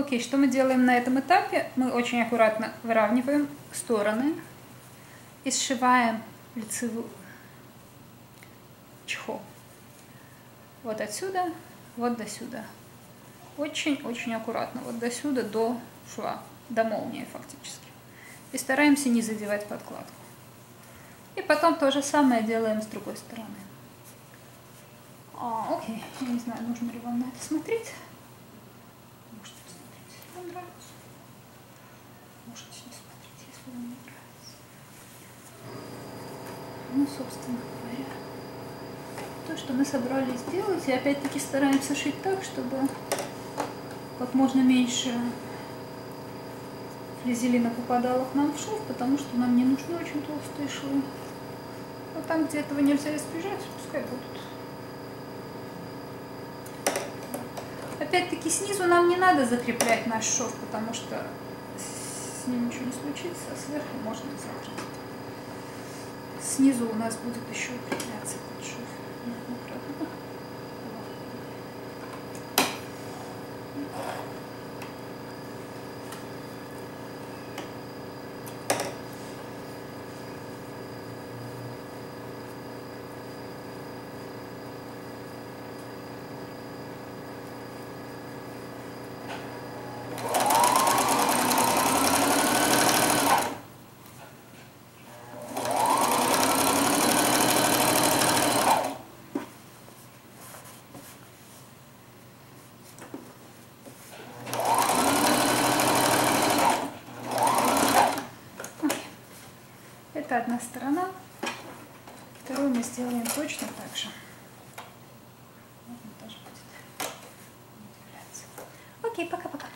Окей, что мы делаем на этом этапе? Мы очень аккуратно выравниваем стороны и сшиваем лицевую чехол. Вот отсюда, вот до сюда. Очень-очень аккуратно, вот до сюда, до шва, до молнии фактически. И стараемся не задевать подкладку. И потом то же самое делаем с другой стороны. А, окей, я не знаю, нужно ли вам на это смотреть. Можете посмотреть, если вам нравится. Можете не смотреть, если вам не нравится. Ну, собственно говоря, то, что мы собрались сделать, и опять-таки стараемся шить так, чтобы как можно меньше флизелина попадало к нам в шов, потому что нам не нужны очень толстые швы. Но там, где этого нельзя избежать, пускай будут. Опять-таки снизу нам не надо закреплять наш шов, потому что с ним ничего не случится, а сверху можно закрыть. Снизу у нас будет еще укрепляться этот шов. Это одна сторона. Вторую мы сделаем точно так же. Окей, пока-пока.